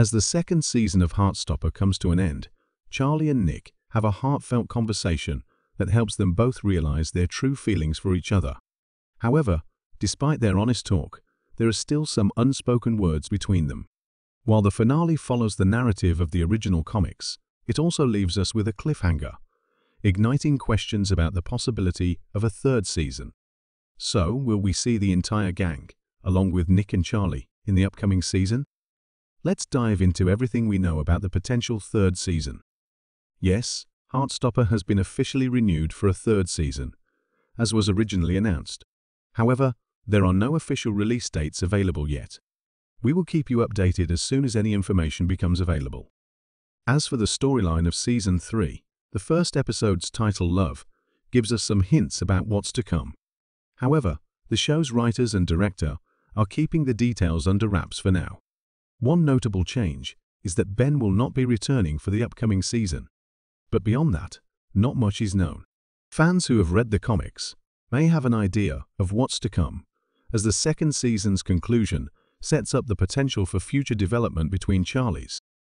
As the second season of Heartstopper comes to an end, Charlie and Nick have a heartfelt conversation that helps them both realize their true feelings for each other. However, despite their honest talk, there are still some unspoken words between them. While the finale follows the narrative of the original comics, it also leaves us with a cliffhanger, igniting questions about the possibility of a third season. So, will we see the entire gang, along with Nick and Charlie, in the upcoming season? Let's dive into everything we know about the potential third season. Yes, Heartstopper has been officially renewed for a third season, as was originally announced. However, there are no official release dates available yet. We will keep you updated as soon as any information becomes available. As for the storyline of Season 3, the first episode's title Love gives us some hints about what's to come. However, the show's writers and director are keeping the details under wraps for now. One notable change is that Ben will not be returning for the upcoming season. But beyond that, not much is known. Fans who have read the comics may have an idea of what's to come, as the second season's conclusion sets up the potential for future development between Charlies.